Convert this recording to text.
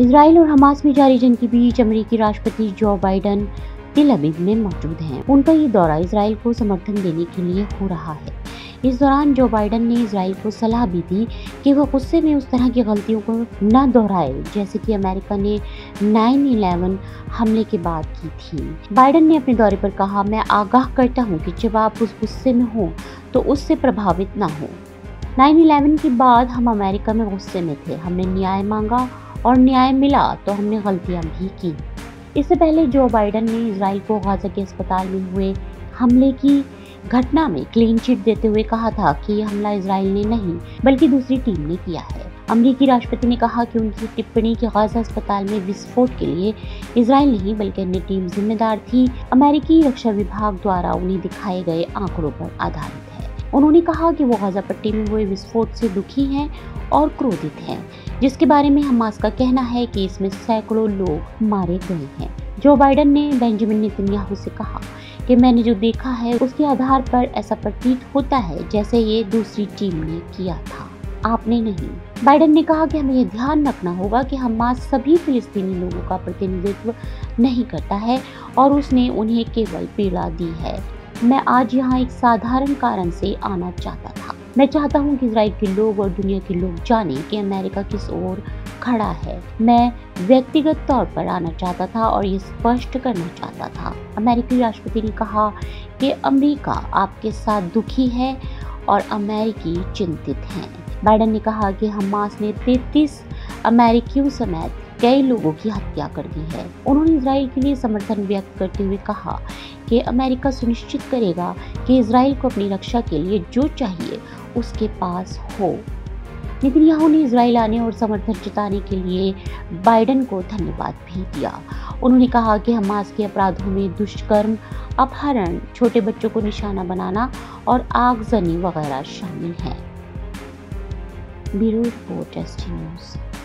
Israel और Hamas में जारी जंग के बीच अमरीकी राष्ट्रपति जो बाइडन तिल अबीब में मौजूद हैं। उनका ये दौरा इसराइल को समर्थन देने के लिए हो रहा है। इस दौरान जो बाइडन ने इसराइल को सलाह भी दी कि वह गुस्से में उस तरह की गलतियों को न दोहराए, जैसे कि अमेरिका ने 9/11 हमले के बाद की थी। बाइडन ने अपने दौरे पर कहा, मैं आगाह करता हूँ कि जब आप उस गुस्से में हों तो उससे प्रभावित ना हो। 9/11 के बाद हम अमेरिका में गुस्से में थे। हमने न्याय मांगा और न्याय मिला तो हमने गलतियाँ भी की। इससे पहले जो बाइडन ने इसराइल को गाजा के अस्पताल में हुए हमले की घटना में क्लीन चिट देते हुए कहा था कि ये हमला इसराइल ने नहीं, बल्कि दूसरी टीम ने किया है। अमरीकी राष्ट्रपति ने कहा कि उनकी टिप्पणी के गाजा अस्पताल में विस्फोट के लिए इसराइल नहीं, बल्कि अन्य टीम जिम्मेदार थी। अमेरिकी रक्षा विभाग द्वारा उन्हें दिखाए गए आंकड़ों पर आधारित। उन्होंने कहा कि वो गाजा पट्टी में हुए विस्फोट से दुखी हैं और क्रोधित हैं, जिसके बारे में हमास का कहना है कि इसमें सैकड़ों लोग मारे गए हैं। जो बाइडन ने बेंजामिन नेतन्याहू से कहा कि मैंने जो देखा है, उसके आधार पर ऐसा प्रतीत होता है जैसे ये दूसरी टीम ने किया था। आपने नहीं। बाइडन ने कहा कि हमें यह ध्यान रखना होगा कि हमास सभी फिलिस्तीनी लोगों का प्रतिनिधित्व नहीं करता है और उसने उन्हें केवल पीड़ा दी है। मैं आज यहाँ एक साधारण कारण से आना चाहता था। मैं चाहता हूँ कि इसराइल के लोग और दुनिया के लोग जाने कि अमेरिका किस ओर खड़ा है। मैं व्यक्तिगत तौर पर आना चाहता था और ये स्पष्ट करना चाहता था। अमेरिकी राष्ट्रपति ने कहा कि अमेरिका आपके साथ दुखी है और अमेरिकी चिंतित हैं। बाइडन ने कहा कि हमास ने 33 अमेरिकियों समेत कई लोगों की हत्या कर दी है। उन्होंने इसराइल के लिए समर्थन व्यक्त करते हुए कहा कि अमेरिका सुनिश्चित करेगा कि इसराइल को अपनी रक्षा के लिए जो चाहिए उसके पास हो। नेतन्याहू ने इसराइल आने और समर्थन जताने के लिए बाइडन को धन्यवाद भी दिया। उन्होंने कहा कि हमास के अपराधों में दुष्कर्म, अपहरण, छोटे बच्चों को निशाना बनाना और आगजनी वगैरह शामिल हैं। Bureau report news